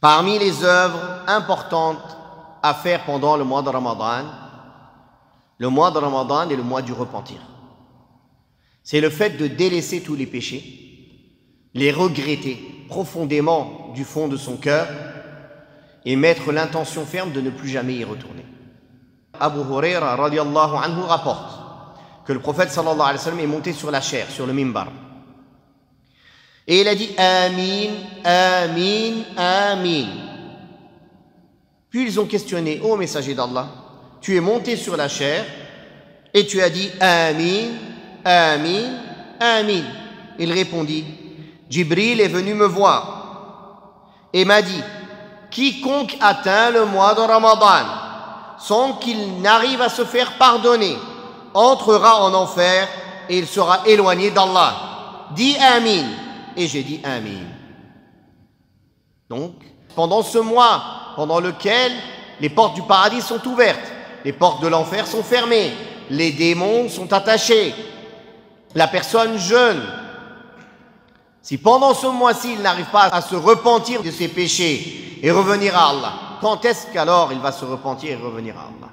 Parmi les œuvres importantes à faire pendant le mois de Ramadan, le mois de Ramadan est le mois du repentir. C'est le fait de délaisser tous les péchés, les regretter profondément du fond de son cœur et mettre l'intention ferme de ne plus jamais y retourner. Abu Huraira anhu rapporte que le prophète sallallahu alayhi wa sallam est monté sur la chair, sur le mimbar. Et il a dit Amin, Amin, Amin. Puis ils ont questionné, ô messager d'Allah, tu es monté sur la chair et tu as dit Amin, Amin, Amin. Il répondit, Jibril est venu me voir et m'a dit, quiconque atteint le mois de Ramadan sans qu'il n'arrive à se faire pardonner, entrera en enfer et il sera éloigné d'Allah. Dis Amin. Et j'ai dit Amin. Donc, pendant ce mois, pendant lequel les portes du paradis sont ouvertes, les portes de l'enfer sont fermées, les démons sont attachés, la personne jeûne. Si pendant ce mois-ci il n'arrive pas à se repentir de ses péchés et revenir à Allah, quand est-ce qu'alors il va se repentir et revenir à Allah?